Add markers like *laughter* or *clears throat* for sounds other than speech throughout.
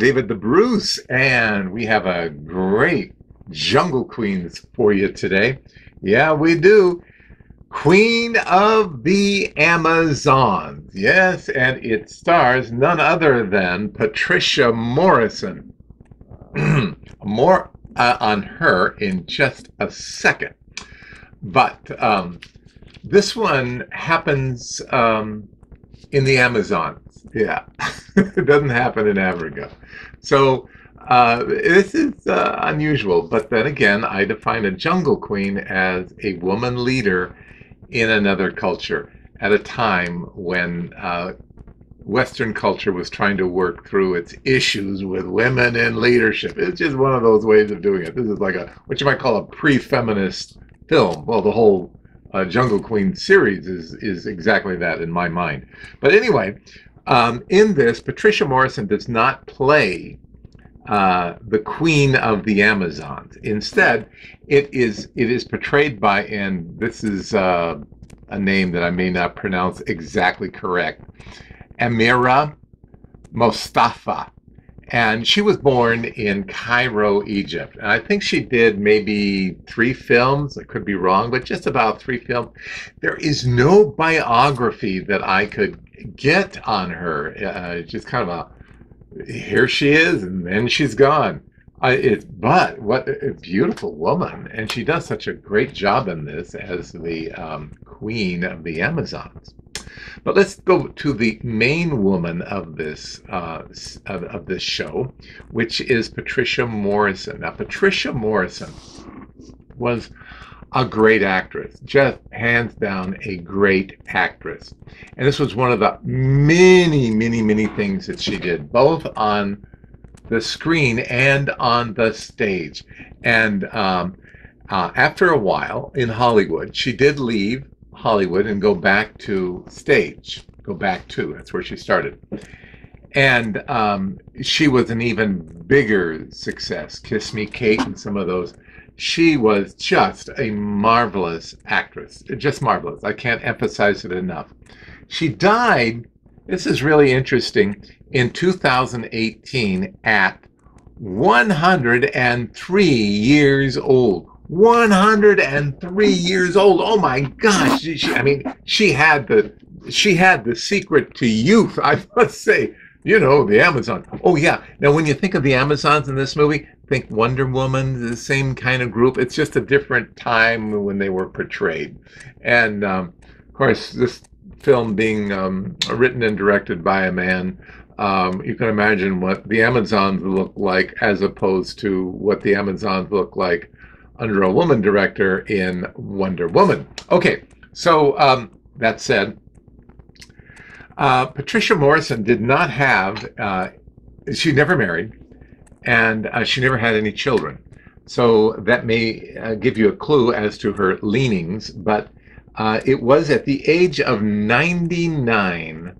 David the Bruce, and we have a great Jungle Queens for you today. Yeah, we do. Queen of the Amazons. Yes, and it stars none other than Patricia Morison. *clears throat* More uh, on her in just a second. But um, this one happens um, in the Amazons. Yeah, *laughs* it doesn't happen in Africa. So uh, this is uh, unusual. But then again, I define a jungle queen as a woman leader in another culture at a time when uh, Western culture was trying to work through its issues with women in leadership. It's just one of those ways of doing it. This is like a what you might call a pre-feminist film. Well, the whole uh, Jungle Queen series is is exactly that in my mind. But anyway, um, in this, Patricia Morison does not play uh, the Queen of the Amazons. Instead, it is it is portrayed by, and this is uh, a name that I may not pronounce exactly correct, Amira Mostafa. And she was born in Cairo, Egypt. And I think she did maybe three films. I could be wrong, but just about three films. There is no biography that I could get on her. Uh, just kind of a here she is, and then she's gone. I, it, but what a beautiful woman, and she does such a great job in this as the um, queen of the Amazons. But let's go to the main woman of this uh, of, of this show, which is Patricia Morison. Now, Patricia Morison was a great actress, just hands down a great actress. And this was one of the many, many, many things that she did, both on the screen and on the stage. And um, uh, after a while in Hollywood, she did leave Hollywood and go back to stage. Go back to that's where she started, and um, she was an even bigger success. Kiss Me Kate and some of those. She was just a marvelous actress, just marvelous. I can't emphasize it enough. She died. This is really interesting. In 2018, at 103 years old. 103 years old. Oh my gosh. She, I mean, she had the she had the secret to youth, I must say. You know, the Amazon. Oh yeah. Now when you think of the Amazons in this movie, think Wonder Woman, the same kind of group. It's just a different time when they were portrayed. And um, of course, this film being um, written and directed by a man, um, you can imagine what the Amazons look like as opposed to what the Amazons look like under a woman director in Wonder Woman. Okay, so um, that said, uh, Patricia Morison did not have, uh, she never married, and uh, she never had any children. So that may uh, give you a clue as to her leanings, but uh, it was at the age of 99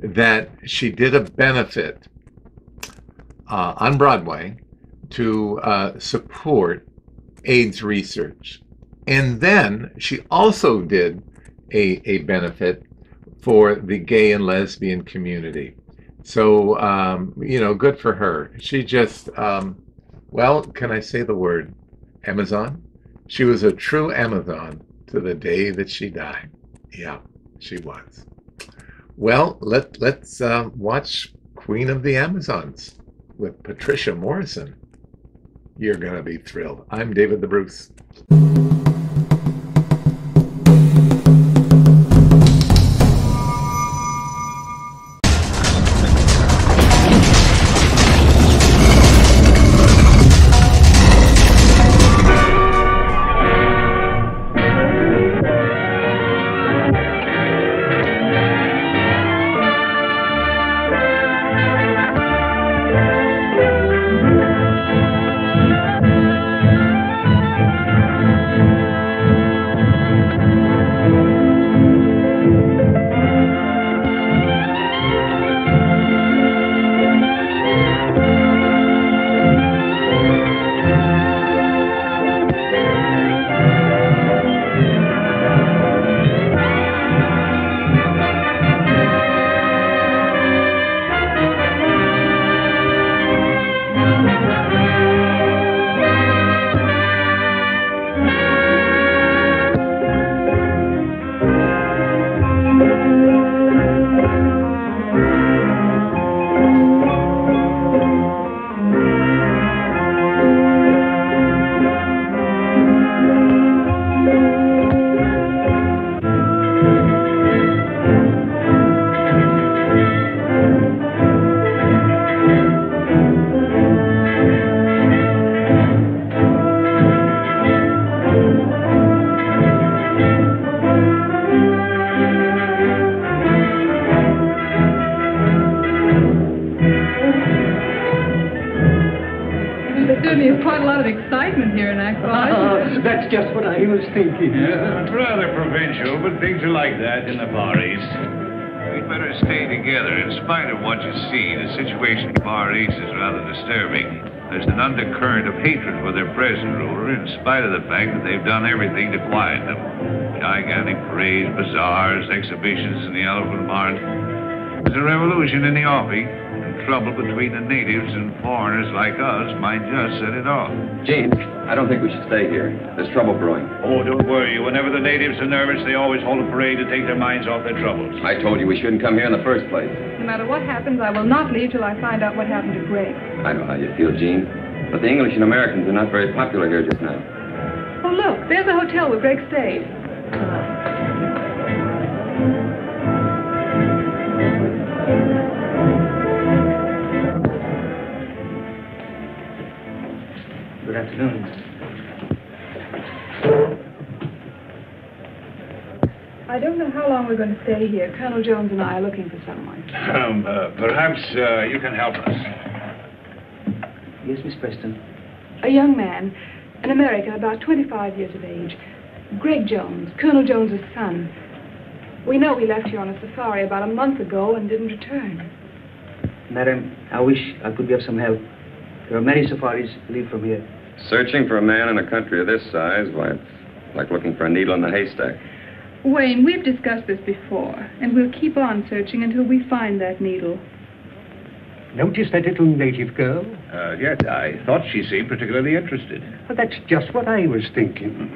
that she did a benefit uh, on Broadway to support AIDS research. And then she also did a, a benefit for the gay and lesbian community. So, um, you know, good for her. She just, um, well, can I say the word Amazon? She was a true Amazon to the day that she died. Yeah, she was. Well, let, let's uh, watch Queen of the Amazons with Patricia Morison. You're going to be thrilled. I'm David the Bruce. In the Far East. We'd better stay together. In spite of what you see, the situation in the Far East is rather disturbing. There's an undercurrent of hatred for their present ruler, in spite of the fact that they've done everything to quiet them. Gigantic parades, bazaars, exhibitions in the elephant mart. There's a revolution in the offing, trouble between the natives and foreigners like us might just set it off. Jean, I don't think we should stay here. There's trouble brewing. Oh, don't worry. Whenever the natives are nervous, they always hold a parade to take their minds off their troubles. I told you we shouldn't come here in the first place. No matter what happens, I will not leave till I find out what happened to Greg. I know how you feel, Jean. But the English and Americans are not very popular here just now. Oh, look, there's the hotel where Greg stayed. Afternoon. I don't know how long we're going to stay here. Colonel Jones and I are looking for someone. Um, uh, perhaps uh, you can help us. Yes, Miss Preston. A young man, an American, about 25 years of age. Greg Jones, Colonel Jones's son. We know he left here on a safari about a month ago and didn't return. Madam, I wish I could be of some help. There are many safaris leave from here. Searching for a man in a country of this size, why, it's like looking for a needle in the haystack. Wayne, we've discussed this before, and we'll keep on searching until we find that needle. Notice that little native girl? Uh, yes, I thought she seemed particularly interested. Well, that's just what I was thinking.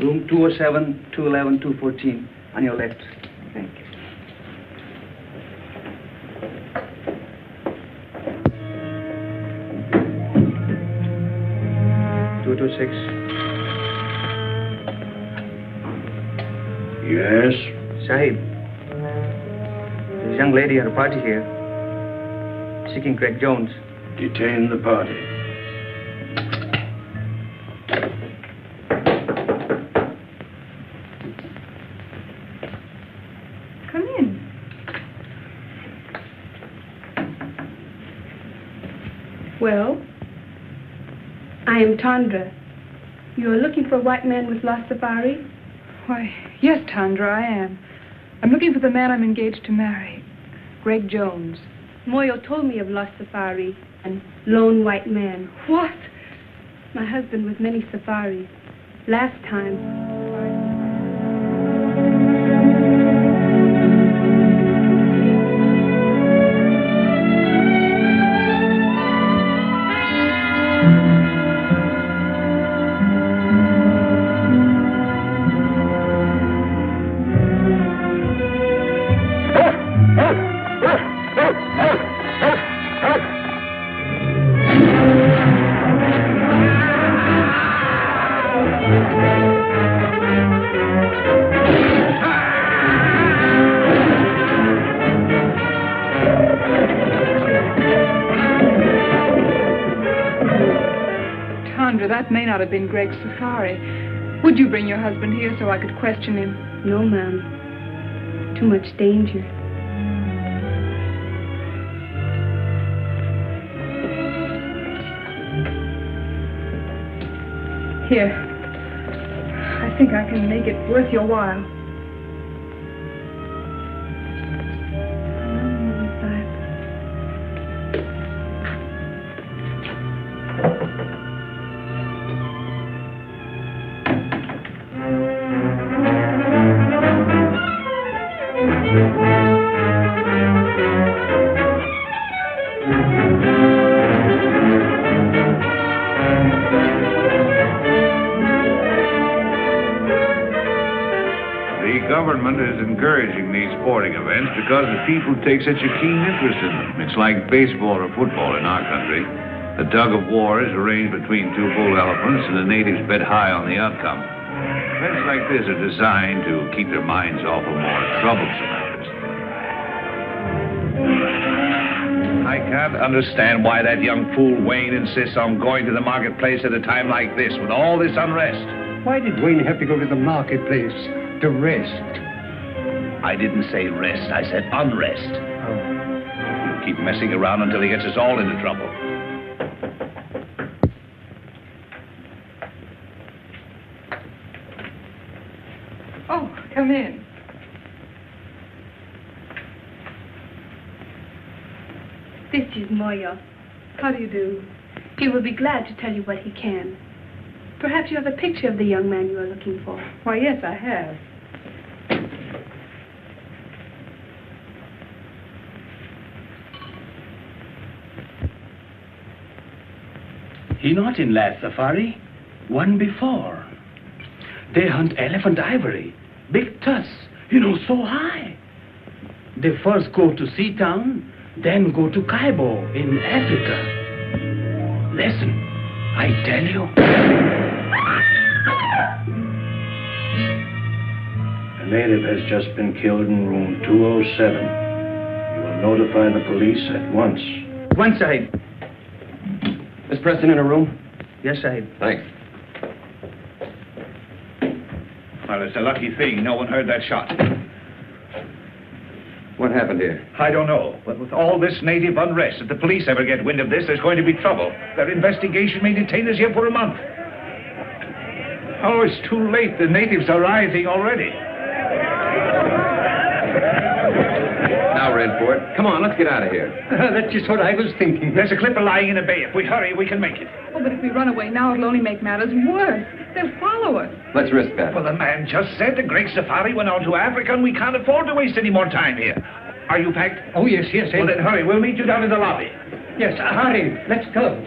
Room 207, 211, 214, on your left. Thank you. Two two six. Yes? Sahib, this young lady at a party here, seeking Greg Jones. Detain the party. Tandra. You are looking for a white man with lost safari? why, yes, Tandra, I am. I'm looking for the man I'm engaged to marry, Greg Jones. Moyo told me of lost safari and lone white man. What? My husband with many safaris. Last time. Been Greg's safari. Would you bring your husband here so I could question him? No, ma'am. Too much danger. Here. I think I can make it worth your while. Because the people take such a keen interest in them. It's like baseball or football in our country. The tug of war is arranged between two bull elephants, and the natives bet high on the outcome. Events like this are designed to keep their minds off of more troublesome matters. I can't understand why that young fool Wayne insists on going to the marketplace at a time like this with all this unrest. Why did Wayne have to go to the marketplace to rest? I didn't say rest, I said unrest. Oh. He'll keep messing around until he gets us all into trouble. Oh, come in. This is Moyo. How do you do? He will be glad to tell you what he can. Perhaps you have a picture of the young man you are looking for. Why, yes, I have. He not in last safari. One before. They hunt elephant ivory. Big tusks, You know, so high. They first go to Seatown, then go to Kaibo in Africa. Listen, I tell you. A native has just been killed in room 207. You will notify the police at once. One side. Miss Preston in her room? Yes, Sahib. Thanks. Well, it's a lucky thing no one heard that shot. What happened here? I don't know, but with all this native unrest, if the police ever get wind of this, there's going to be trouble. Their investigation may detain us here for a month. Oh, it's too late. The natives are rising already. Now, Redford, come on, let's get out of here. *laughs* That's just what I was thinking. There's a clipper lying in a bay. If we hurry, we can make it. Oh, but if we run away now, it'll only make matters worse. They'll follow us. Let's risk that. Well, the man just said the Great Safari went on to Africa, and we can't afford to waste any more time here. Are you packed? Oh, yes, yes. Eh? Well, then hurry. We'll meet you down in the lobby. Yes, hurry. Let's go.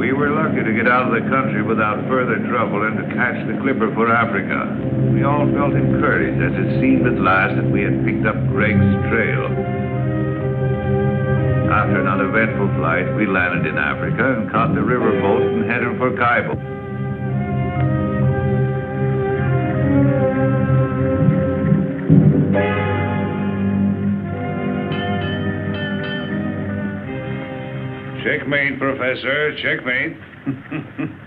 We were lucky to get out of the country without further trouble and to catch the clipper for Africa. We all felt encouraged as it seemed at last that we had picked up Greg's trail. After an uneventful flight, we landed in Africa and caught the river boat and headed for Kaibo. Checkmate, Professor. Checkmate. *laughs*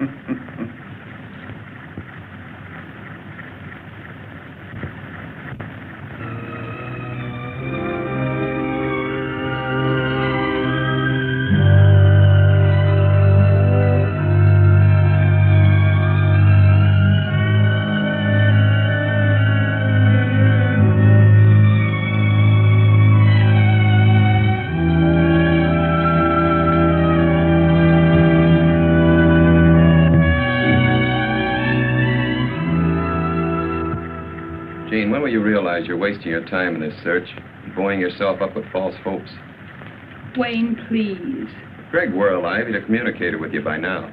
Jean, when will you realize you're wasting your time in this search, and buoying yourself up with false hopes? Wayne, please. If Greg were alive, he'd have communicated with you by now.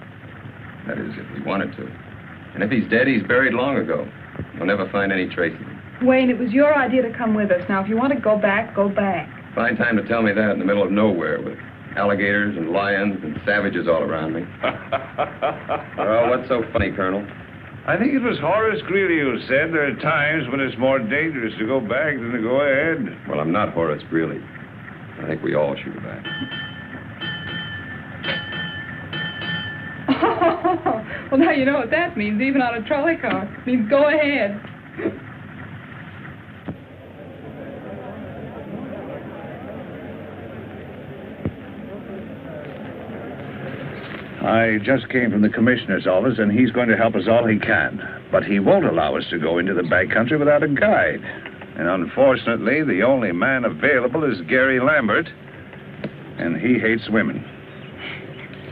That is, if he wanted to. And if he's dead, he's buried long ago. You'll never find any trace of him. Wayne, it was your idea to come with us. Now, if you want to go back, go back. Fine time to tell me that in the middle of nowhere with alligators and lions and savages all around me. *laughs* Well, what's so funny, Colonel? I think it was Horace Greeley who said there are times when it's more dangerous to go back than to go ahead. Well, I'm not Horace Greeley. I think we all should go back. *laughs* well, now you know what that means, even on a trolley car. It means go ahead. *laughs* I just came from the commissioner's office, and he's going to help us all he can. But he won't allow us to go into the back country without a guide. And unfortunately, the only man available is Gary Lambert, and he hates women.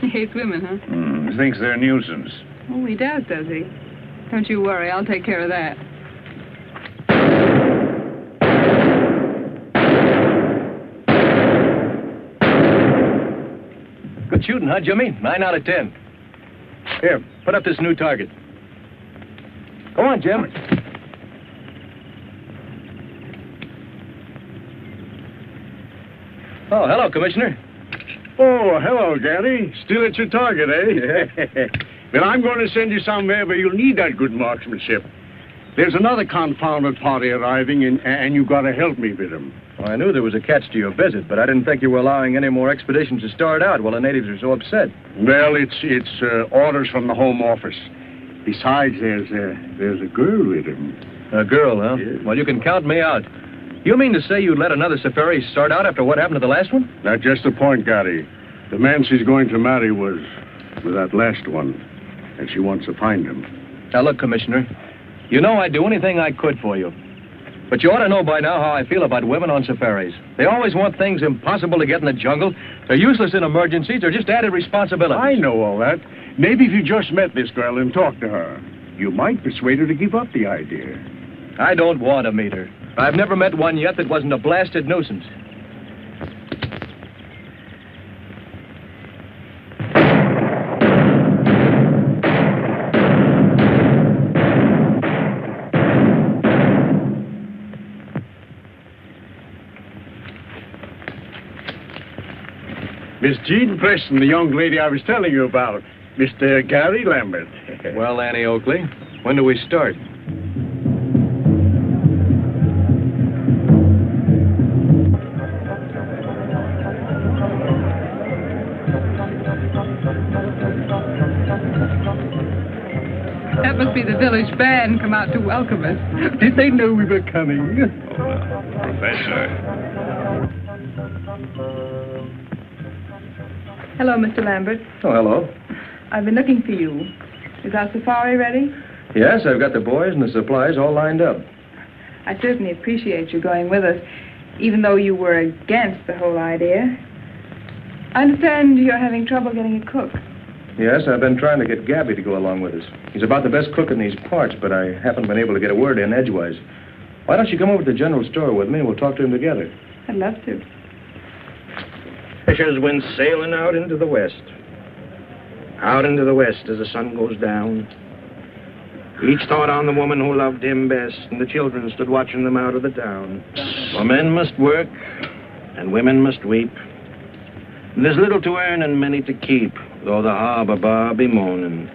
He hates women, huh? Hmm, he thinks they're a nuisance. Oh, he does, does he? Don't you worry, I'll take care of that. Shooting, huh, Jimmy? Nine out of ten. Here, put up this new target. Go on, Jim. Oh, hello, Commissioner. Oh, hello, Gary. Still at your target, eh? *laughs* well, I'm going to send you somewhere where you'll need that good marksmanship. There's another confounded party arriving, and, and you got to help me with them. Well, I knew there was a catch to your visit, but I didn't think you were allowing any more expeditions to start out while the natives are so upset. Well, it's it's uh, orders from the Home Office. Besides, there's uh, there's a girl with him. A girl, huh? Well, you can count me out. You mean to say you'd let another safari start out after what happened to the last one? That's just the point, Gary. The man she's going to marry was with that last one, and she wants to find him. Now, look, Commissioner, you know I'd do anything I could for you. But you ought to know by now how I feel about women on safaris. They always want things impossible to get in the jungle. They're useless in emergencies. They're just added responsibilities. I know all that. Maybe if you just met this girl and talked to her, you might persuade her to give up the idea. I don't want to meet her. I've never met one yet that wasn't a blasted nuisance. Miss Jean Preston, the young lady I was telling you about. Mr. Gary Lambert. *laughs* well, Annie Oakley, when do we start? That must be the village band come out to welcome us. Did they know we were coming? Oh, professor. Hello, Mr. Lambert. Oh, hello. I've been looking for you. Is our safari ready? Yes, I've got the boys and the supplies all lined up. I certainly appreciate you going with us, even though you were against the whole idea. I understand you're having trouble getting a cook. Yes, I've been trying to get Gabby to go along with us. He's about the best cook in these parts, but I haven't been able to get a word in edgewise. Why don't you come over to the general store with me and we'll talk to him together? I'd love to. Fishers went sailing out into the west. Out into the west as the sun goes down. Each thought on the woman who loved him best, and the children stood watching them out of the town. For men must work, and women must weep. And there's little to earn and many to keep, though the harbor bar be moaning.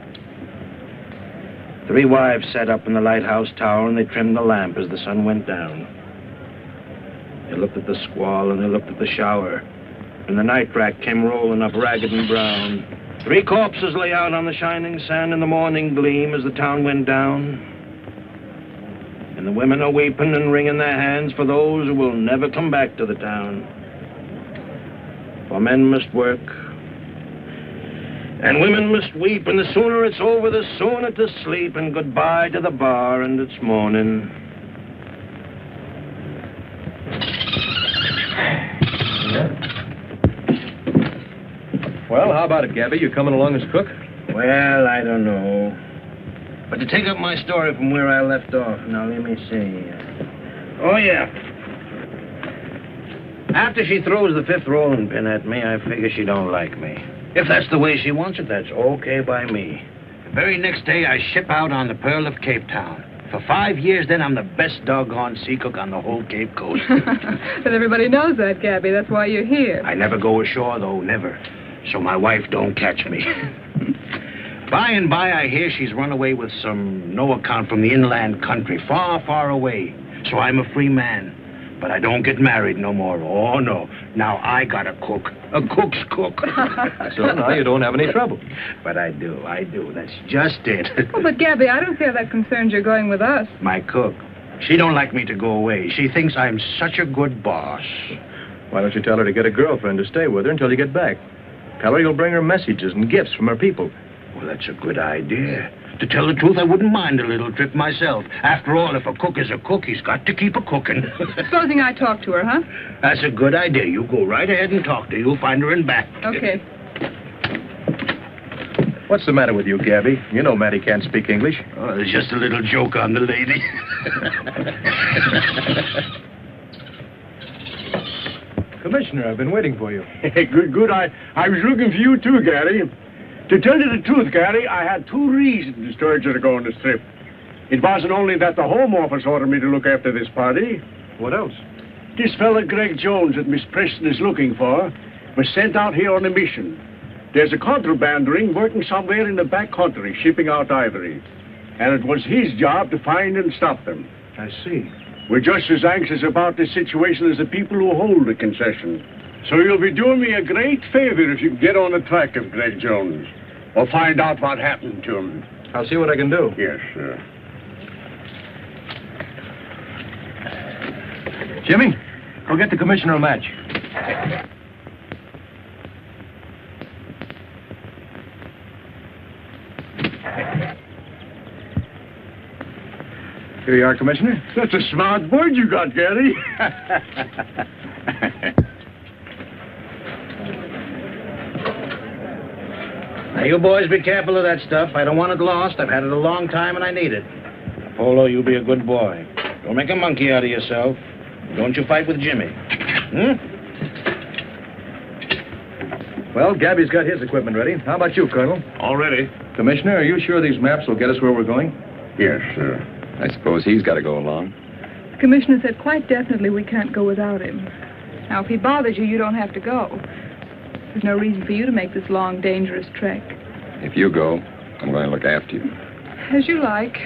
Three wives sat up in the lighthouse tower, and they trimmed the lamp as the sun went down. They looked at the squall, and they looked at the shower. And the night rack came rolling up ragged and brown. Three corpses lay out on the shining sand in the morning gleam as the town went down. And the women are weeping and wringing their hands for those who will never come back to the town. For men must work, and women must weep, and the sooner it's over, the sooner to sleep, and goodbye to the bar and its morning. Well, how about it, Gabby? You coming along as cook? Well, I don't know. But to take up my story from where I left off, now let me see. Oh, yeah. After she throws the fifth rolling pin at me, I figure she don't like me. If that's the way she wants it, that's okay by me. The very next day, I ship out on the Pearl of Cape Town. For five years, then, I'm the best doggone sea cook on the whole Cape Coast. *laughs* but everybody knows that, Gabby. That's why you're here. I never go ashore, though, never. So my wife don't catch me. *laughs* by and by, I hear she's run away with some no account from the inland country, far, far away. So I'm a free man. But I don't get married no more. Oh, no. Now I got a cook. A cook's cook. *laughs* so now you don't have any trouble. But I do. I do. That's just it. *laughs* oh, but, Gabby, I don't see how that concerns your going with us. My cook. She don't like me to go away. She thinks I'm such a good boss. Why don't you tell her to get a girlfriend to stay with her until you get back? Tell her you'll bring her messages and gifts from her people. Well, that's a good idea. To tell the truth, I wouldn't mind a little trip myself. After all, if a cook is a cook, he's got to keep a cooking. *laughs* Supposing I talk to her, huh? That's a good idea. You go right ahead and talk to her. You'll find her in back. Okay. What's the matter with you, Gabby? You know Mattie can't speak English. Oh, there's just a little joke on the lady. *laughs* Commissioner, I've been waiting for you. *laughs* good, good. I, I was looking for you too, Gary. To tell you the truth, Gary, I had two reasons to stirred you to go on this trip. It wasn't only that the Home Office ordered me to look after this party. What else? This fella, Greg Jones, that Miss Preston is looking for, was sent out here on a mission. There's a contraband ring working somewhere in the back country, shipping out ivory. And it was his job to find and stop them. I see. We're just as anxious about this situation as the people who hold the concession. So you'll be doing me a great favor if you can get on the track of Greg Jones. Or find out what happened to him. I'll see what I can do. Yes, sir. Jimmy, go get the commissioner a match. Here you are, Commissioner. That's a smart bird you got, Gary. *laughs* Now, you boys be careful of that stuff. I don't want it lost. I've had it a long time and I need it. Polo, you be a good boy. Don't make a monkey out of yourself. Don't you fight with Jimmy. Hmm? Well, Gabby's got his equipment ready. How about you, Colonel? All ready. Commissioner, are you sure these maps will get us where we're going? Yes, sir. I suppose he's got to go along. The commissioner said quite definitely we can't go without him. Now, if he bothers you, you don't have to go. There's no reason for you to make this long, dangerous trek. If you go, I'm going to look after you. As you like.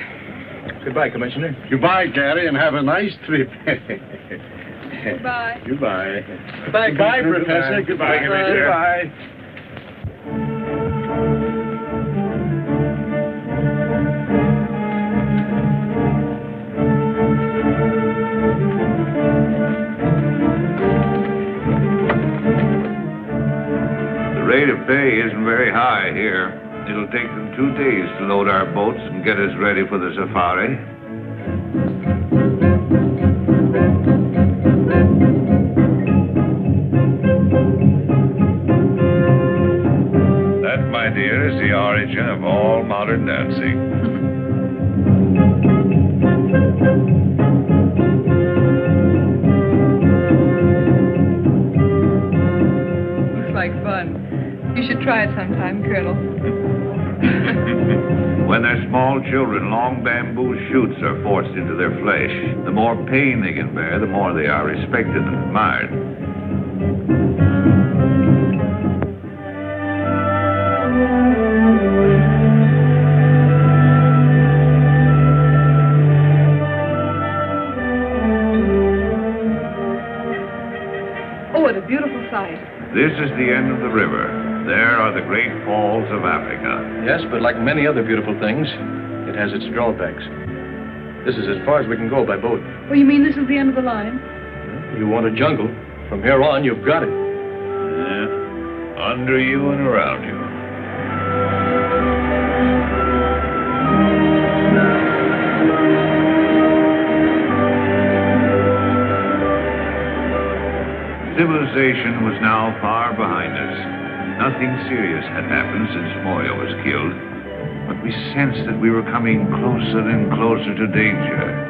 Goodbye, Commissioner. Goodbye, Gary, and have a nice trip. Goodbye. Goodbye. Goodbye, Goodbye, Professor. Goodbye, Commissioner. Goodbye. Load our boats and get us ready for the safari. That, my dear, is the origin of all modern dancing. Looks like fun. You should try it sometime, small children, long bamboo shoots are forced into their flesh. The more pain they can bear, the more they are respected and admired. Oh, what a beautiful sight. This is the end of the river. There are the great falls of Africa. Yes, but like many other beautiful things, it has its drawbacks. This is as far as we can go by boat. Oh, you mean this is the end of the line? You want a jungle. From here on, you've got it. Yeah. Under you and around you. Civilization was now far behind us. Nothing serious had happened since Moya was killed, but we sensed that we were coming closer and closer to danger.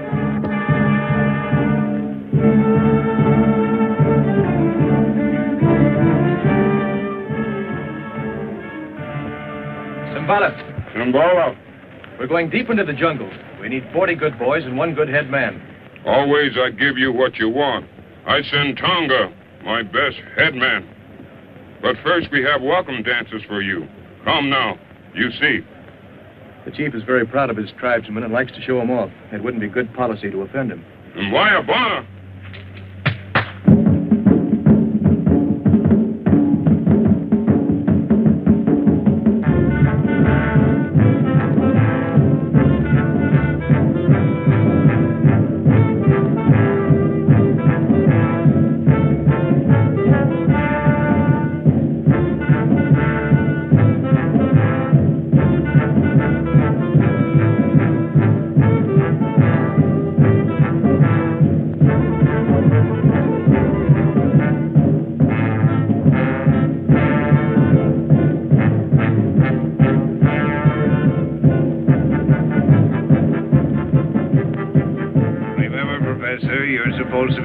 Simbala, Simbala. we're going deep into the jungle. We need 40 good boys and one good head man. Always I give you what you want. I send Tonga, my best headman. But first we have welcome dances for you. Come now, you see. The chief is very proud of his tribesmen and likes to show them off. It wouldn't be good policy to offend him. And why a Remember,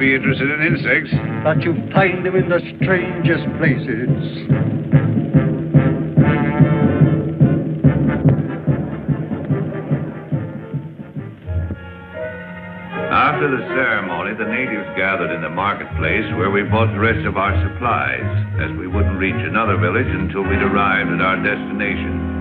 be interested in insects. But you find them in the strangest places. After the ceremony, the natives gathered in the marketplace where we bought the rest of our supplies, as we wouldn't reach another village until we'd arrived at our destination.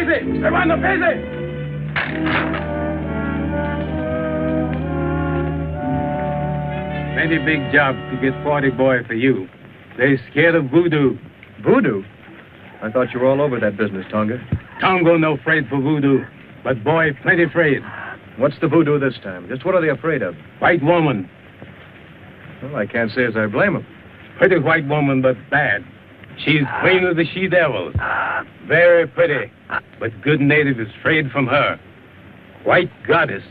Everyone, busy! Everyone, busy! plenty big job to get 40 boy for you. They scared of voodoo. Voodoo? I thought you were all over that business, Tonga. Tongo no afraid for voodoo, but boy plenty afraid. What's the voodoo this time? Just what are they afraid of? White woman. Well, I can't say as I blame them. Pretty white woman, but bad. She's queen of the she devils. Very pretty, but good native is afraid from her. White goddess.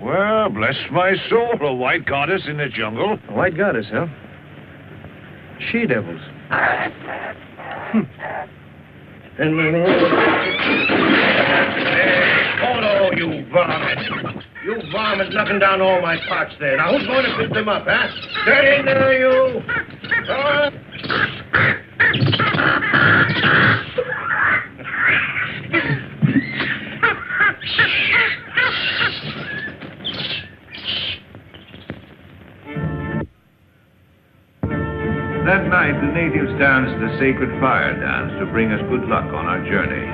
Well, bless my soul, a white goddess in the jungle. A white goddess, huh? She devils. Hmm. Photo, you varmint. You varmint knocking down all my pots there. Now, who's going to pick them up, huh? Get in there, you. Uh, *laughs* That night, the natives danced the sacred fire dance to bring us good luck on our journey.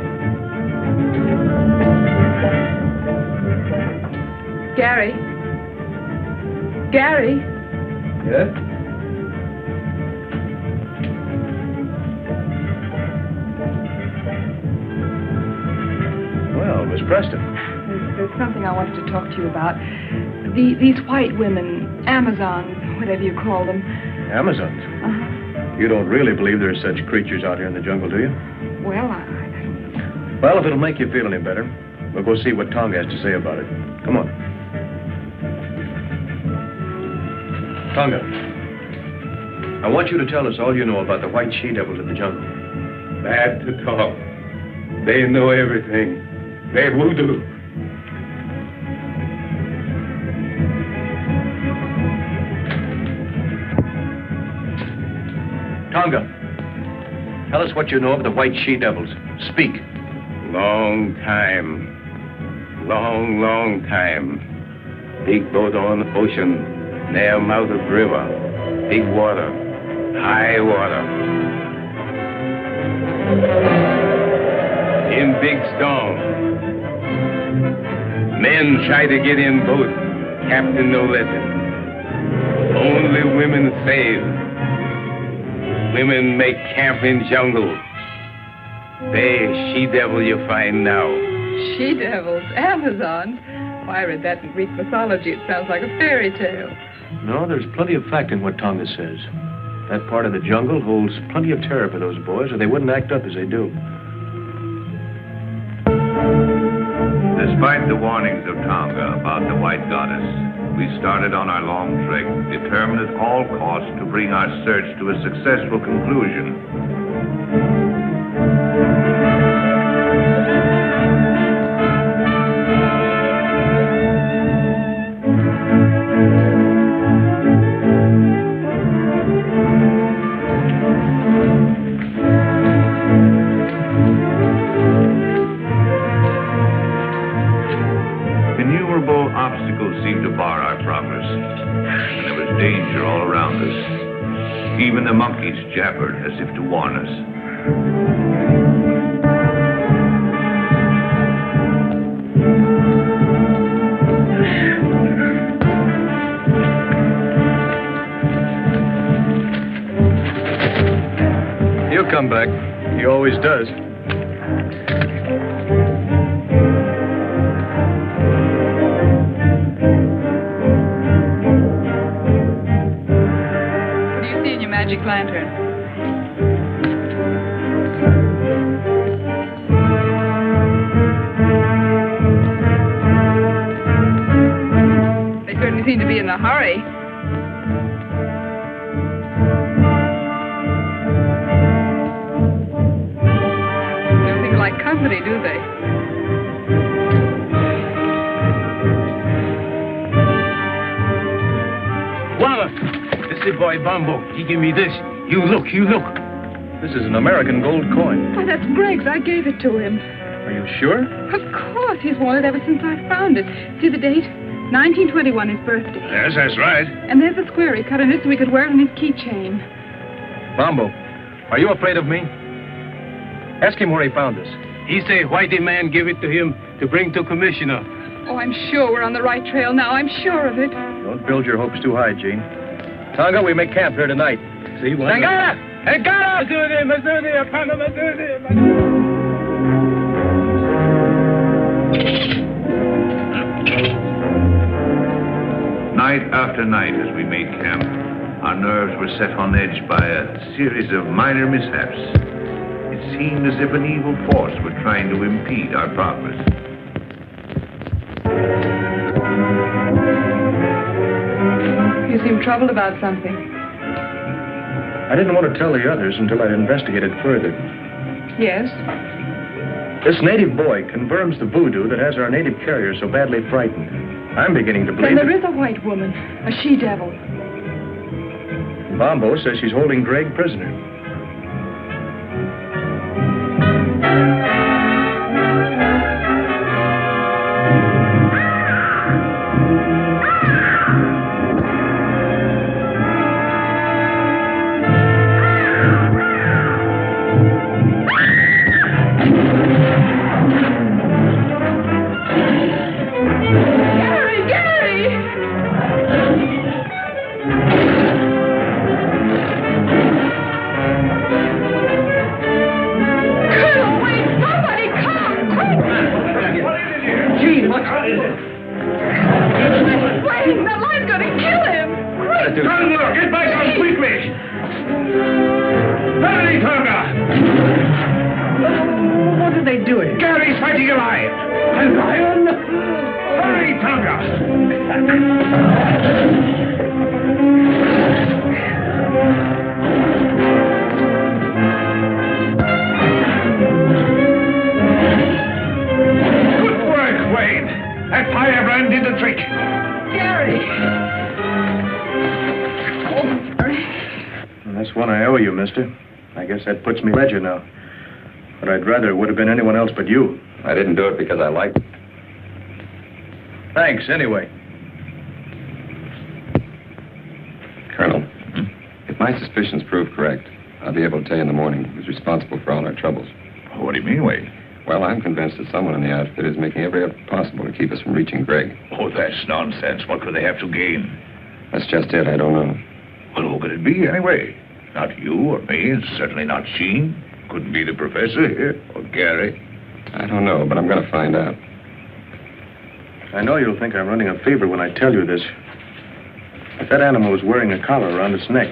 Gary. Gary. Yes? Well, Miss Preston. There's, there's something I wanted to talk to you about. The, these white women, Amazons, whatever you call them. Amazons. Uh-huh. You don't really believe there are such creatures out here in the jungle, do you? Well, I, I don't know. Well, if it'll make you feel any better, we'll go see what Tonga has to say about it. Come on. Tonga, I want you to tell us all you know about the white she-devils of the jungle. Bad to talk. They know everything. They voodoo. Tonga, tell us what you know of the white she-devils. Speak. Long time. Long, long time. Big boat on ocean, near mouth of river. Big water. High water. In big storm. Men try to get in boat. Captain no let them. Only women save. Women make camp in jungle. They she-devil you find now. She devils, Amazons. Why, I read that in Greek mythology. It sounds like a fairy tale. No, there's plenty of fact in what Tonga says. That part of the jungle holds plenty of terror for those boys, or they wouldn't act up as they do. Despite the warnings of Tonga about the white goddess, we started on our long trek, determined at all costs to bring our search to a successful conclusion. As if to boy Bombo. He give me this. You look, you look. This is an American gold coin. Why, that's Greg's. I gave it to him. Are you sure? Of course, he's worn it ever since I found it. See the date? 1921, his birthday. Yes, that's right. And there's a square he cut in it so we could wear it on his keychain. Bombo, are you afraid of me? Ask him where he found this. He say whitey man give it to him to bring to commissioner. Oh, I'm sure we're on the right trail now. I'm sure of it. Don't build your hopes too high, Jean. Tonga, we make camp here tonight. See what? Tangara! Tangara! Mazuni, Mazuni, Apana Mazuni. Night after night, as we made camp, our nerves were set on edge by a series of minor mishaps. It seemed as if an evil force were trying to impede our progress. Seem troubled about something. I didn't want to tell the others until I'd investigated further. Yes? This native boy confirms the voodoo that has our native carrier so badly frightened. I'm beginning to Then believe there that is a white woman, a she-devil. Bombo says she's holding Greg prisoner. Quick! Tonga, get back on quickly! Hurry, Tonga! What are they doing? Gary's fighting a lion! A lion? Hurry, Tonga! Good work, Wayne. That firebrand did the trick. Gary! That's one I owe you, mister. I guess that puts me ledger now. But I'd rather it would have been anyone else but you. I didn't do it because I liked it. Thanks, anyway. Colonel, if my suspicions prove correct, I'll be able to tell you in the morning who's responsible for all our troubles. What do you mean, Wade? Well, I'm convinced that someone in the outfit is making every effort possible to keep us from reaching Greg. Oh, that's nonsense. What could they have to gain? That's just it. I don't know. Well, who could it be, anyway? Not you or me, and certainly not Jean. Couldn't be the professor here, or Gary. I don't know, but I'm going to find out. I know you'll think I'm running a fever when I tell you this. But that animal was wearing a collar around its neck.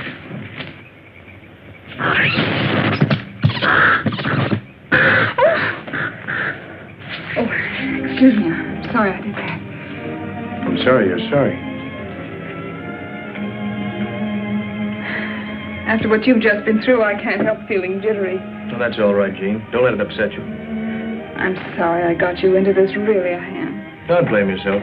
Oh, excuse me. I'm sorry I did that. I'm sorry you're sorry. After what you've just been through, I can't help feeling jittery. Well, that's all right, Jean. Don't let it upset you. I'm sorry I got you into this. Really, I am. Don't blame yourself.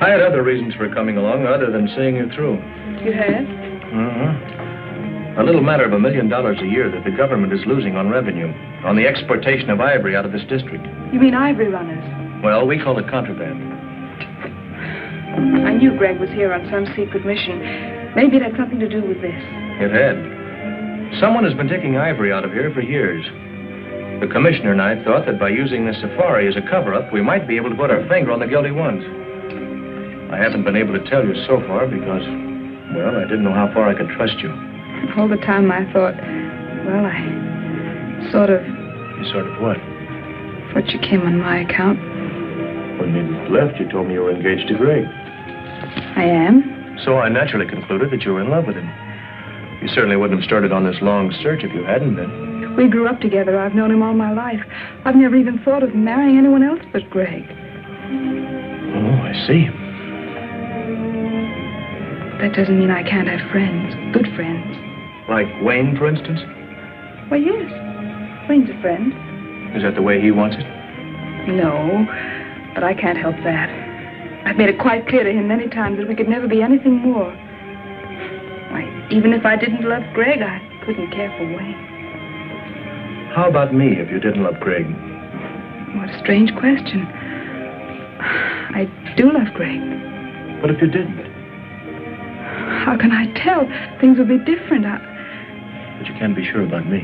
I had other reasons for coming along other than seeing you through. You had? Mm-hmm. A little matter of a million dollars a year that the government is losing on revenue, on the exportation of ivory out of this district. You mean ivory runners? Well, we call it contraband. I knew Greg was here on some secret mission. Maybe it had something to do with this. It had. Someone has been taking ivory out of here for years. The commissioner and I thought that by using this safari as a cover-up, we might be able to put our finger on the guilty ones. I haven't been able to tell you so far because, well, I didn't know how far I could trust you. All the time I thought, well, I sort of You sort of what? thought you came on my account. When you left, you told me you were engaged to Greg. I am. So I naturally concluded that you were in love with him. You certainly wouldn't have started on this long search if you hadn't been. We grew up together. I've known him all my life. I've never even thought of marrying anyone else but Greg. Oh, I see. That doesn't mean I can't have friends, good friends. Like Wayne, for instance? Why, yes. Wayne's a friend. Is that the way he wants it? No, but I can't help that. I've made it quite clear to him many times that we could never be anything more. Why, even if I didn't love Greg, I couldn't care for Wayne. How about me if you didn't love Greg? What a strange question. I do love Greg. What if you didn't? How can I tell? Things would be different. I, But you can't be sure about me.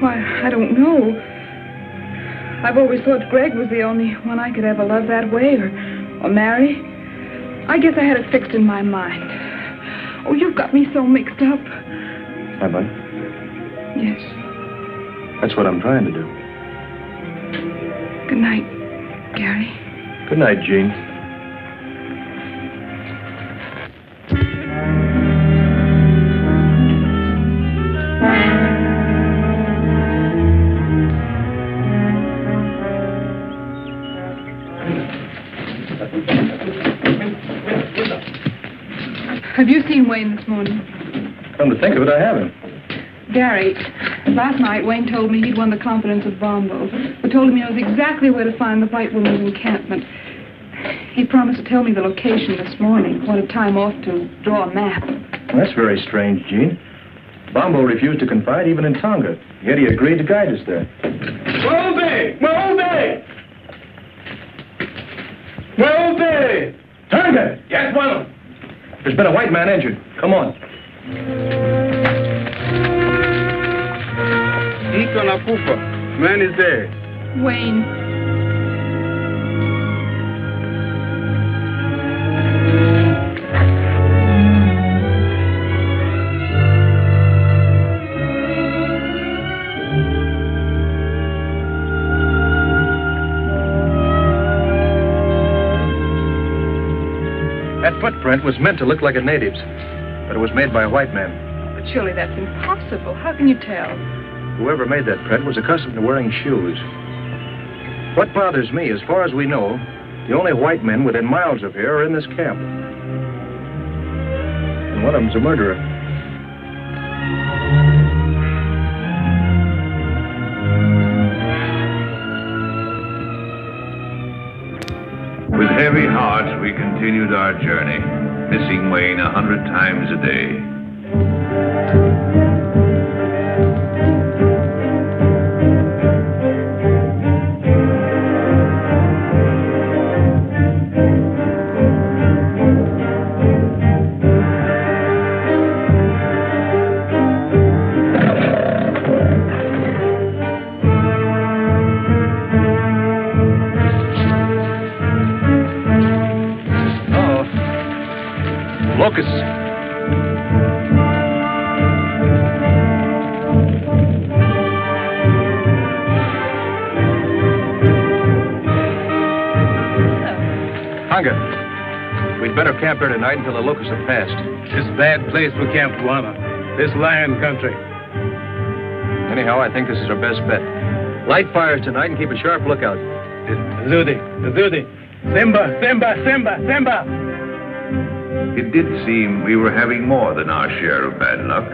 why, I don't know. I've always thought Greg was the only one I could ever love that way or, or marry. I guess I had it fixed in my mind. Oh, you've got me so mixed up. Have I? Yes. That's what I'm trying to do. Good night, Gary. Good night, Jean. *laughs* Have you seen Wayne this morning? Come to think of it, I haven't. Gary, last night Wayne told me he'd won the confidence of Bombo, who told him he knows exactly where to find the white woman's encampment. He promised to tell me the location this morning. Wanted time off to draw a map. That's very strange, Jean. Bombo refused to confide even in Tonga, yet he agreed to guide us there. Move! Move! Move! Tonga! Yes, well. There's been a white man injured. Come on. Mtu anakufa. Man is dead. Wayne. Footprint was meant to look like a native's, but it was made by a white man. But surely that's impossible. How can you tell? Whoever made that print was accustomed to wearing shoes. What bothers me, as far as we know, the only white men within miles of here are in this camp. And one of them's a murderer. With heavy hearts, we continued our journey, missing Wayne a hundred times a day. Hunger. We'd better camp here tonight until the locusts have passed. This bad place for Camp Guana. This lion country. Anyhow, I think this is our best bet. Light fires tonight and keep a sharp lookout. Zudi, Zudi. Simba, Simba, Simba, Simba. It did seem we were having more than our share of bad luck.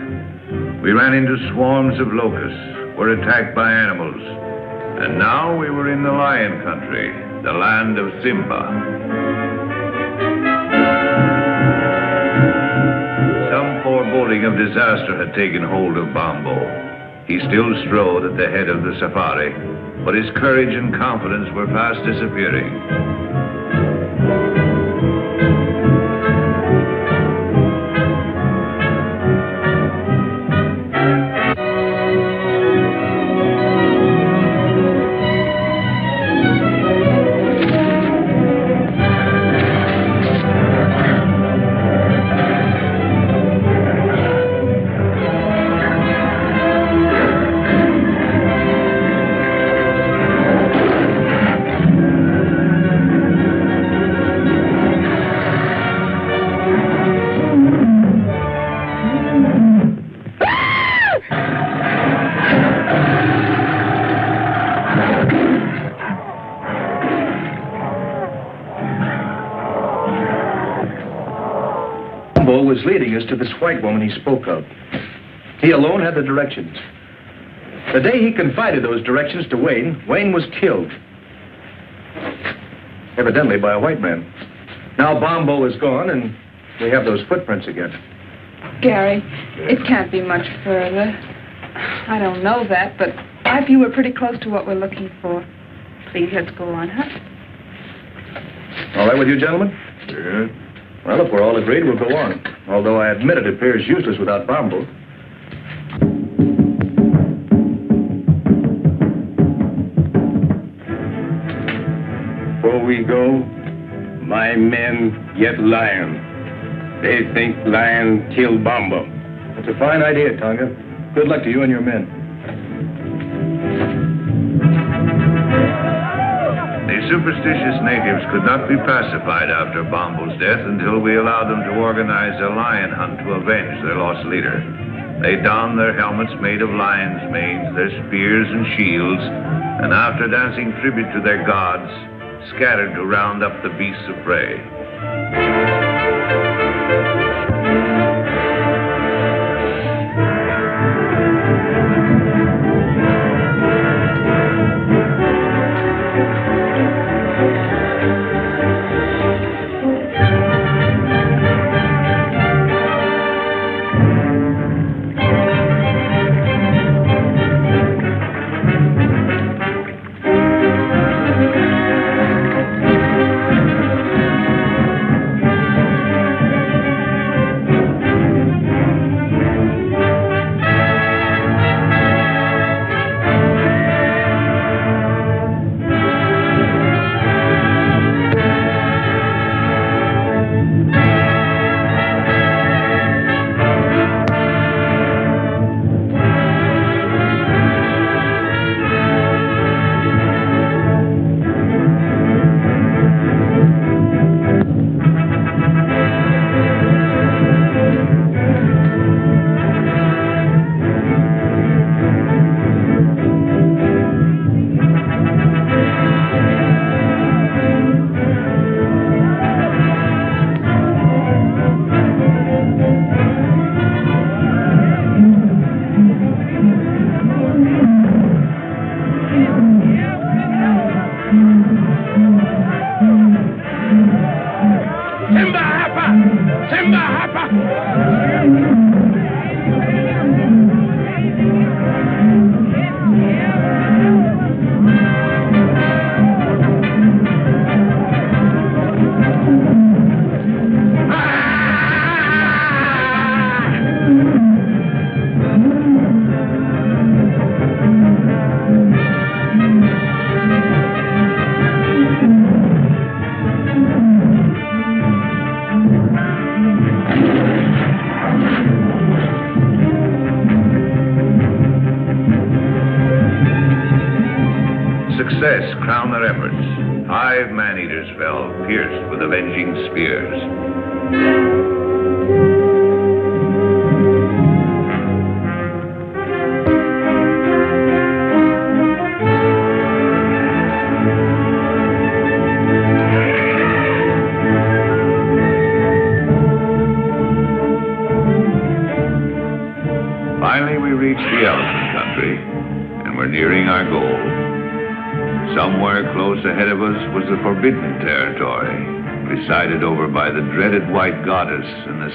We ran into swarms of locusts, were attacked by animals, and now we were in the lion country, the land of Simba. Some foreboding of disaster had taken hold of Bombo. He still strode at the head of the safari, but his courage and confidence were fast disappearing. White woman he spoke of. He alone had the directions. The day he confided those directions to Wayne, Wayne was killed. Evidently by a white man. Now Bombo is gone, and we have those footprints again. Gary, it can't be much further. I don't know that, but I feel we're pretty close to what we're looking for. Please, let's go on, huh? All right with you, gentlemen? Yeah. Well, if we're all agreed, we'll go on. Although I admit it appears useless without Bombo. Before we go, my men get lion. They think lion killed Bombo. It's a fine idea, Tonga. Good luck to you and your men. Superstitious natives could not be pacified after Bombo's death until we allowed them to organize a lion hunt to avenge their lost leader. They donned their helmets made of lion's manes, their spears and shields, and after dancing tribute to their gods, scattered to round up the beasts of prey.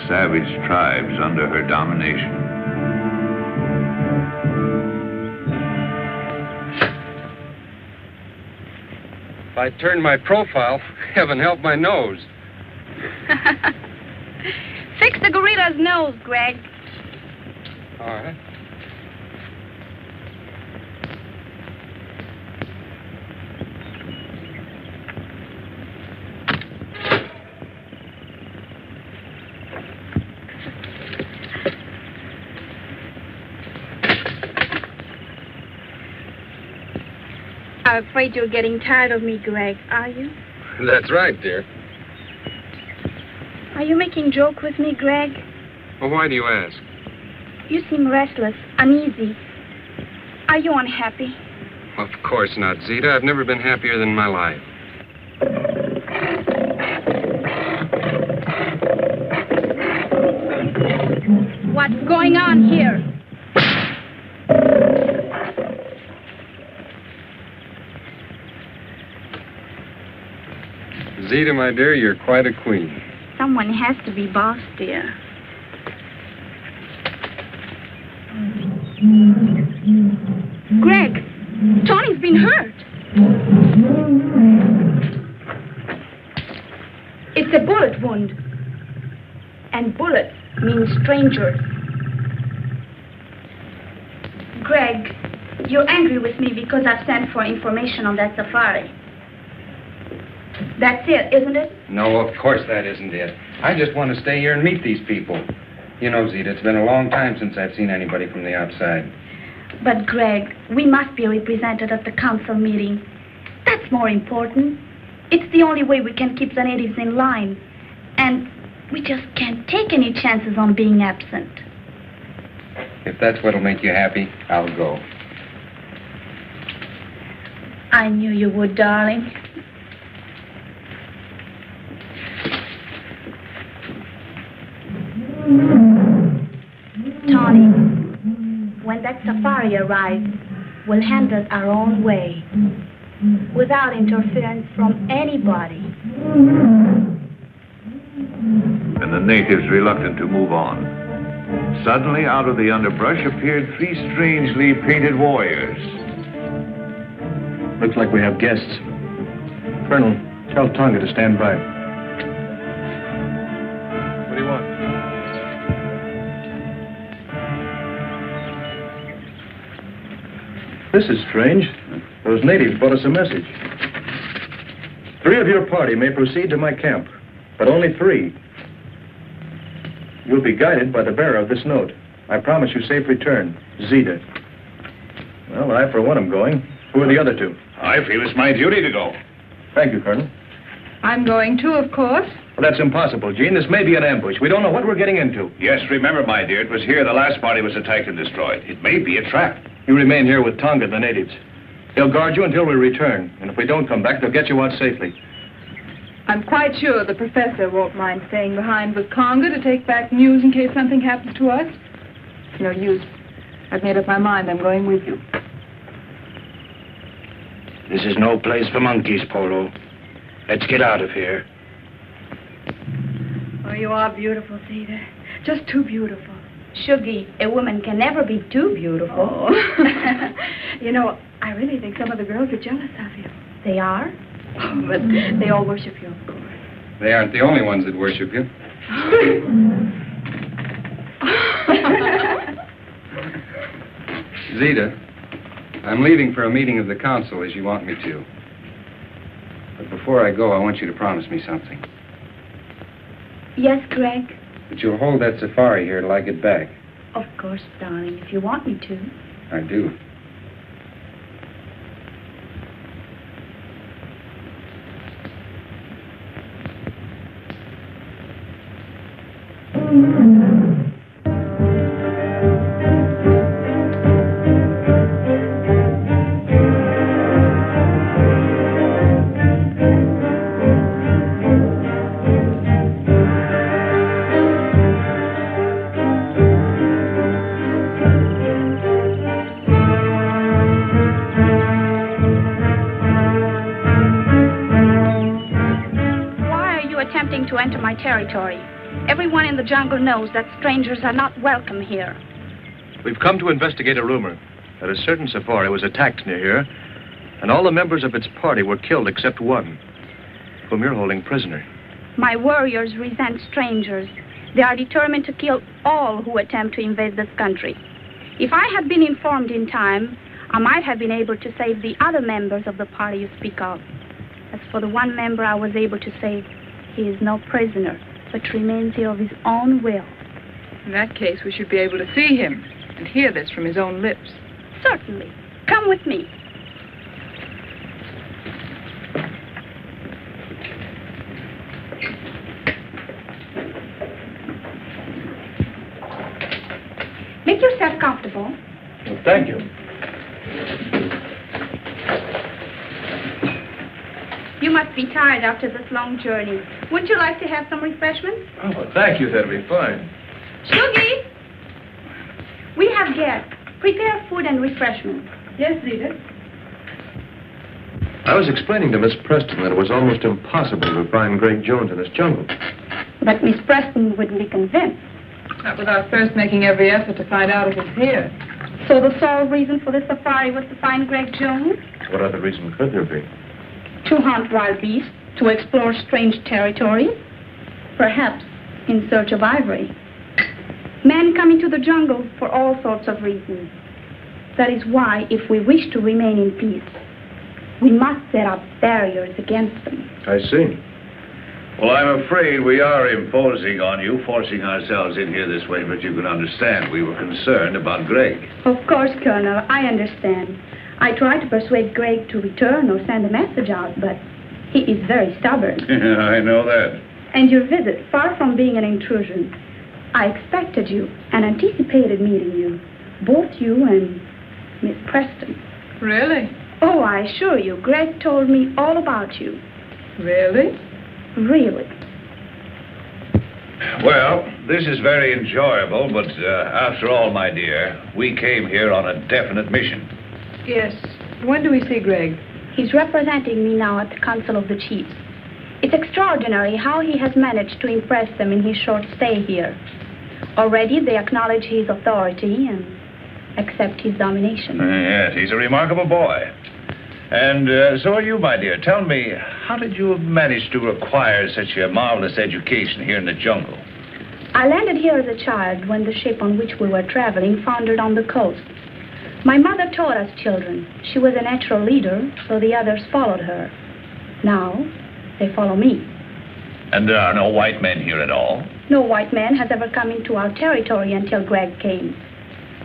Savage tribes under her domination. If I turn my profile, *laughs* heaven help my nose. *laughs* Fix the gorilla's nose, Greg. All right. I'm afraid you're getting tired of me, Greg, are you? That's right, dear. Are you making joke with me, Greg? Well, why do you ask? You seem restless, uneasy. Are you unhappy? Of course not, Zita. I've never been happier than in my life. What's going on here? Zita, my dear, you're quite a queen. Someone has to be boss, dear. Greg, Tony's been hurt. It's a bullet wound. And bullets mean strangers. Greg, you're angry with me because I've sent for information on that safari. That's it, isn't it? No, of course that isn't it. I just want to stay here and meet these people. You know, Zita, it's been a long time since I've seen anybody from the outside. But, Greg, we must be represented at the council meeting. That's more important. It's the only way we can keep the natives in line. And we just can't take any chances on being absent. If that's what'll make you happy, I'll go. I knew you would, darling. Tawny, when that safari arrives, we'll handle it our own way, without interference from anybody. And the natives reluctant to move on. Suddenly, out of the underbrush appeared three strangely painted warriors. Looks like we have guests. Colonel, tell Tonga to stand by. What do you want? This is strange. Those natives brought us a message. Three of your party may proceed to my camp, but only three. You'll be guided by the bearer of this note. I promise you safe return. Zeta. Well, I, for one, am going. Who are the other two? I feel it's my duty to go. Thank you, Colonel. I'm going too, of course. Well, that's impossible, Jean. This may be an ambush. We don't know what we're getting into. Yes, remember, my dear, it was here the last party was attacked and destroyed. It may be a trap. You remain here with Tonga and the natives. They'll guard you until we return, and if we don't come back, they'll get you out safely. I'm quite sure the professor won't mind staying behind with Tonga to take back news in case something happens to us. It's no use. I've made up my mind I'm going with you. This is no place for monkeys, Polo. Let's get out of here. Oh, you are beautiful, Zeta. Just too beautiful. Shuggy, a woman can never be too beautiful. Oh. *laughs* you know, I really think some of the girls are jealous of you. They are? Oh, but they all worship you, of course. They aren't the only ones that worship you. *laughs* Zeta, I'm leaving for a meeting of the council as you want me to. But before I go, I want you to promise me something. yes, Greg? That you'll hold that safari here till I get back. Of course, darling, if you want me to. I do. Why attempting to my territory? Everyone in the jungle knows that strangers are not welcome here. We've come to investigate a rumor that a certain safari was attacked near here, and all the members of its party were killed except one, whom you're holding prisoner. My warriors resent strangers. They are determined to kill all who attempt to invade this country. If I had been informed in time, I might have been able to save the other members of the party you speak of. As for the one member I was able to save, he is no prisoner, but remains here of his own will. In that case, we should be able to see him and hear this from his own lips. Certainly. Come with me. Make yourself comfortable. Well, thank you. You must be tired after this long journey. Wouldn't you like to have some refreshments? Oh, thank you. That'll be fine. Shuggy! We have guests. Prepare food and refreshments. Yes, Zeta. I was explaining to Miss Preston that it was almost impossible to find Greg Jones in this jungle. But Miss Preston wouldn't be convinced. Not without first making every effort to find out if it's here. So the sole reason for this safari was to find Greg Jones? What other reason could there be? To hunt wild beasts, to explore strange territory, perhaps in search of ivory. Men come into the jungle for all sorts of reasons. That is why, if we wish to remain in peace, we must set up barriers against them. I see. Well, I'm afraid we are imposing on you, forcing ourselves in here this way, but you can understand we were concerned about Greg. Of course, Colonel, I understand. I tried to persuade Greg to return or send a message out, but he is very stubborn. *laughs* I know that. And your visit, far from being an intrusion, I expected you and anticipated meeting you. Both you and Miss Preston. Really? Oh, I assure you, Greg told me all about you. Really? Really. Well, this is very enjoyable, but uh, after all, my dear, we came here on a definite mission. Yes. When do we see Greg? He's representing me now at the Council of the Chiefs. It's extraordinary how he has managed to impress them in his short stay here. Already they acknowledge his authority and accept his domination. Yes, he's a remarkable boy. And uh, so are you, my dear. Tell me, how did you manage to acquire such a marvelous education here in the jungle? I landed here as a child when the ship on which we were traveling foundered on the coast. My mother taught us children. She was a natural leader, so the others followed her. Now, they follow me. And there are no white men here at all? No white man has ever come into our territory until Greg came.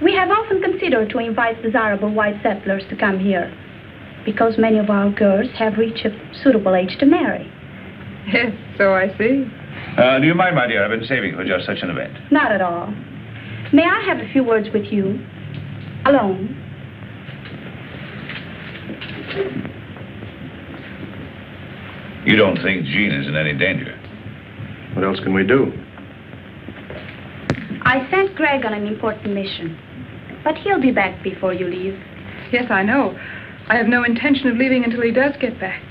We have often considered to invite desirable white settlers to come here because many of our girls have reached a suitable age to marry. *laughs* Yes, so I see. Uh, do you mind, my dear? I've been saving for just such an event. Not at all. May I have a few words with you? Alone. You don't think Jean is in any danger? What else can we do? I sent Greg on an important mission, but he'll be back before you leave. Yes, I know. I have no intention of leaving until he does get back.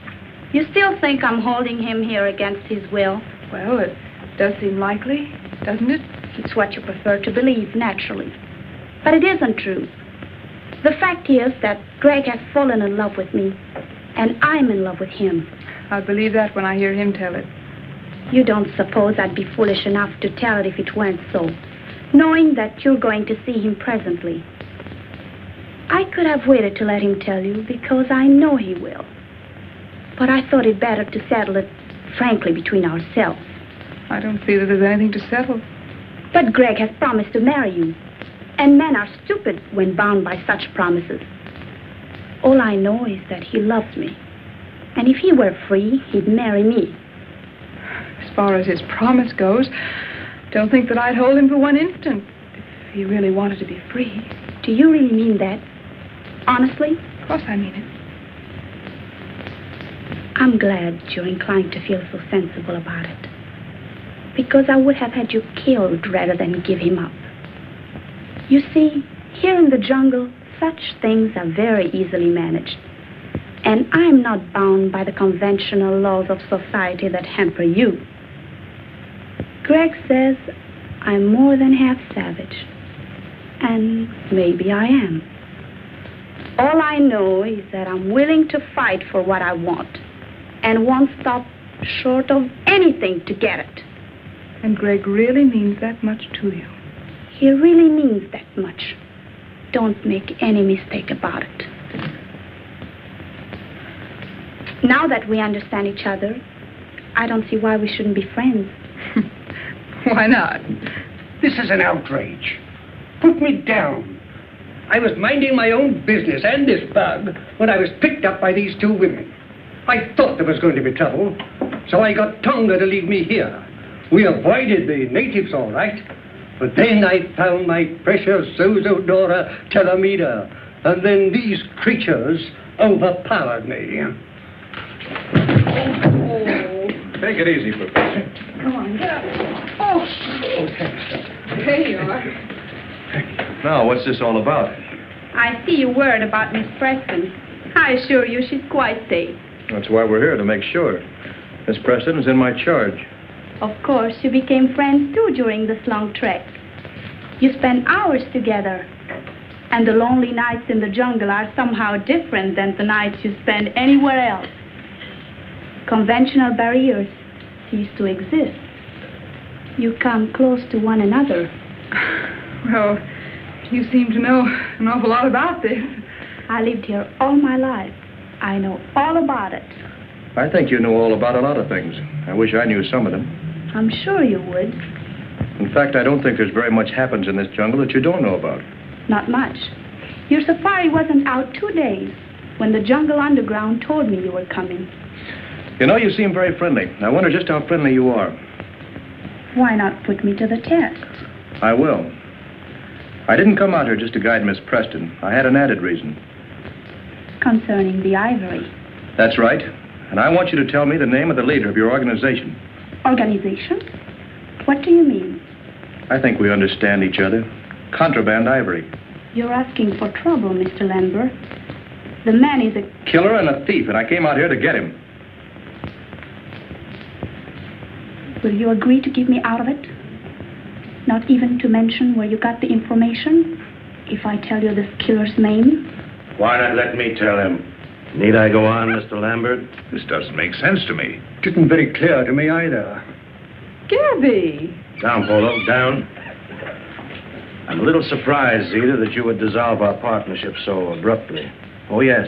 You still think I'm holding him here against his will? Well, it does seem likely, doesn't it? It's what you prefer to believe, naturally. But it isn't true. The fact is that Greg has fallen in love with me, and I'm in love with him. I'll believe that when I hear him tell it. You don't suppose I'd be foolish enough to tell it if it weren't so, knowing that you're going to see him presently. I could have waited to let him tell you because I know he will. But I thought it better to settle it frankly between ourselves. I don't see that there's anything to settle. But Greg has promised to marry you. And men are stupid when bound by such promises. All I know is that he loves me. And if he were free, he'd marry me. As far as his promise goes, don't think that I'd hold him for one instant if he really wanted to be free. Do you really mean that? Honestly? Of course I mean it. I'm glad you're inclined to feel so sensible about it. Because I would have had you killed rather than give him up. You see, here in the jungle, such things are very easily managed. And I'm not bound by the conventional laws of society that hamper you. Greg says I'm more than half savage. And maybe I am. All I know is that I'm willing to fight for what I want and won't stop short of anything to get it. And Greg really means that much to you. He really means that much. Don't make any mistake about it. Now that we understand each other, I don't see why we shouldn't be friends. *laughs* why not? This is an outrage. Put me down. I was minding my own business and this bug when I was picked up by these two women. I thought there was going to be trouble, so I got Tonga to leave me here. We avoided the natives all right, but then I found my precious Susodora Telemida, and then these creatures overpowered me. Take it easy, Professor. Come on, get up. Oh, oh thanks. There you are. Now, what's this all about? I see you worried about Miss Preston. I assure you she's quite safe. That's why we're here, to make sure. Miss Preston is in my charge. Of course, you became friends too during this long trek. You spend hours together. And the lonely nights in the jungle are somehow different than the nights you spend anywhere else. Conventional barriers cease to exist. You come close to one another. *sighs* Well, you seem to know an awful lot about this. I lived here all my life. I know all about it. I think you know all about a lot of things. I wish I knew some of them. I'm sure you would. In fact, I don't think there's very much happens in this jungle that you don't know about. Not much. Your safari wasn't out two days when the jungle underground told me you were coming. You know, you seem very friendly. I wonder just how friendly you are. Why not put me to the test? I will. I didn't come out here just to guide Miss Preston. I had an added reason. Concerning the ivory. That's right. And I want you to tell me the name of the leader of your organization. Organization? What do you mean? I think we understand each other. Contraband ivory. You're asking for trouble, Mr. Lambert. The man is a Killer and a thief, and I came out here to get him. Will you agree to keep me out of it? Not even to mention where you got the information? If I tell you this killer's name? Why not let me tell him? Need I go on, Mr. Lambert? This doesn't make sense to me. Didn't very clear to me either. Gabby! Down, Polo, down. I'm a little surprised, Zeta, that you would dissolve our partnership so abruptly. Oh, yes.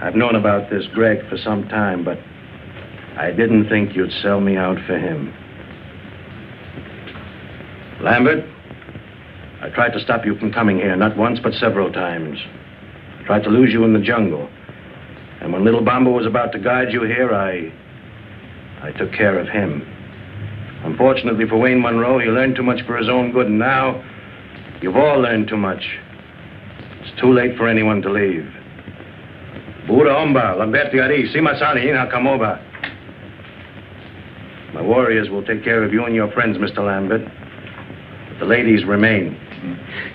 I've known about this Greg for some time, but I didn't think you'd sell me out for him. Lambert, I tried to stop you from coming here, not once, but several times. I tried to lose you in the jungle. And when Little Bombo was about to guide you here, I. I took care of him. Unfortunately for Wayne Monroe, he learned too much for his own good, and now you've all learned too much. It's too late for anyone to leave. Buddha Omba, Lamberti Ari, Simasani, Nakamoba. My warriors will take care of you and your friends, Mr. Lambert. But the ladies remain.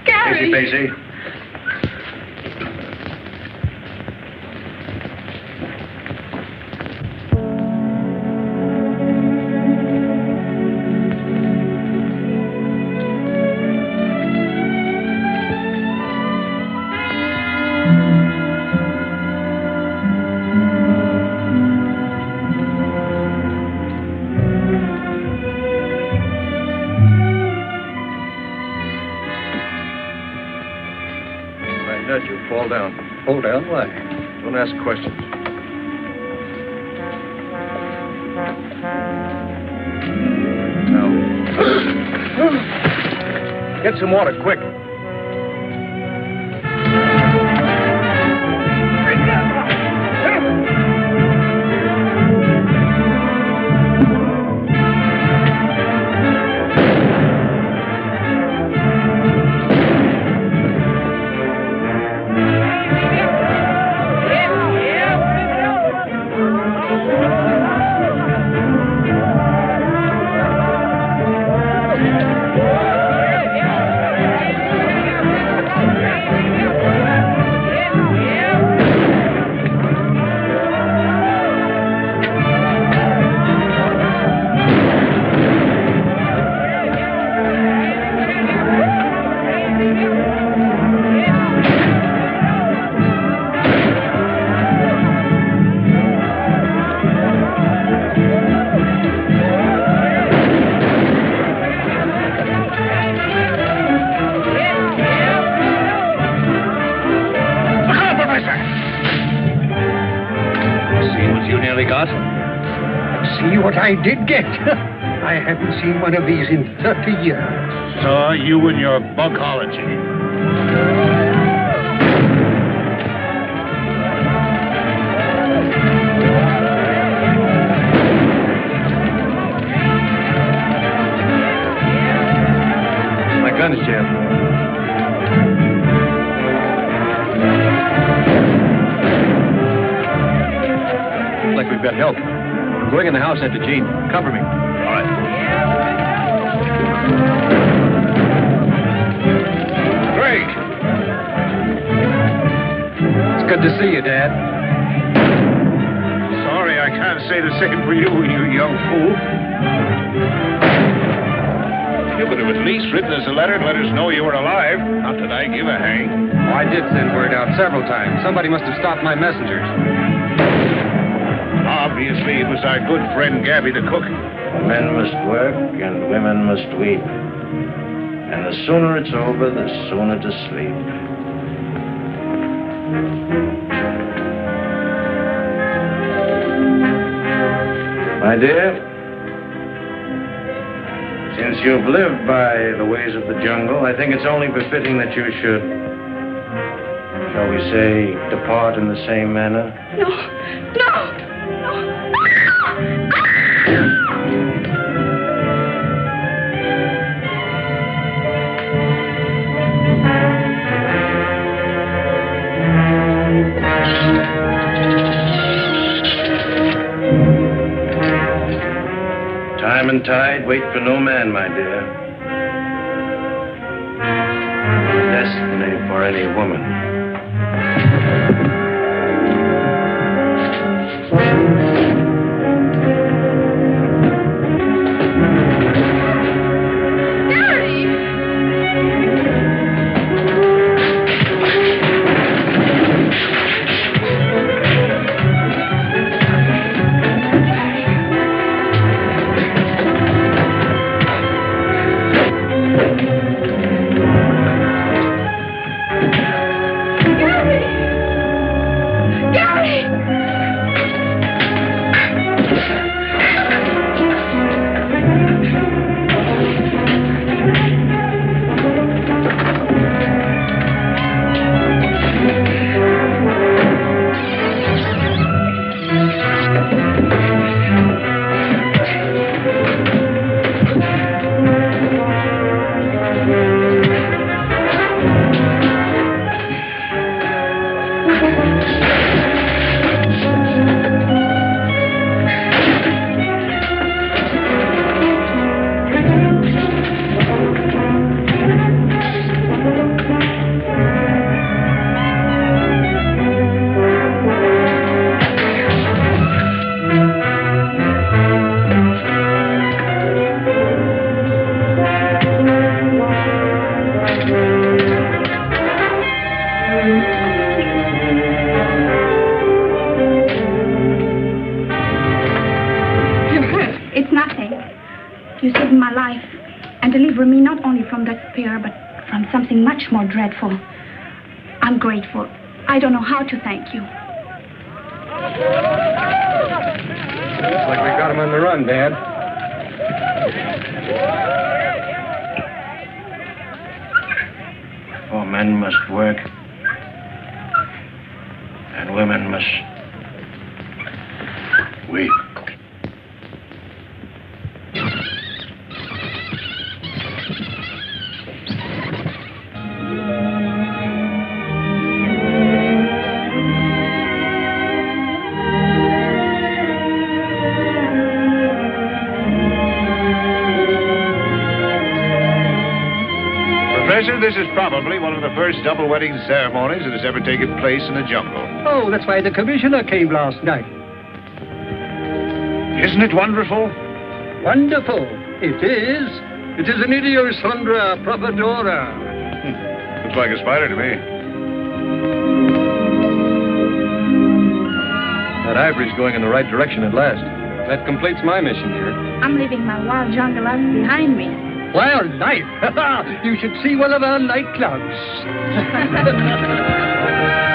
Gary! Pacey, Pacey. Questions. Now. *coughs* Get some water, quick. Seen one of these in 30 years. So you and your bugology. My gun's jammed. Looks like we've got help. I'm going in the house after Jean. Cover me. Fool. You could have at least written us a letter and let us know you were alive. Not that I give a hang. Oh, I did send word out several times. Somebody must have stopped my messengers. Obviously, it was our good friend Gabby the cook. Men must work and women must weep. And the sooner it's over, the sooner to sleep. My dear, since you've lived by the ways of the jungle, I think it's only befitting that you should, shall we say, depart in the same manner. No, tide wait for no man, my dear. Destiny for any woman. More dreadful. I'm grateful. I don't know how to thank you. Looks like we got him on the run, Dad. For men must work, and women must weep. The first double wedding ceremonies that has ever taken place in the jungle. Oh, that's why the commissioner came last night. Isn't it wonderful? Wonderful. It is. It is an Idiosondra propodora. Hmm. Looks like a spider to me. That ivory's going in the right direction at last. That completes my mission here. I'm leaving my wild jungle life behind me. Wild life. *laughs* you should see one of our nightclubs. *laughs*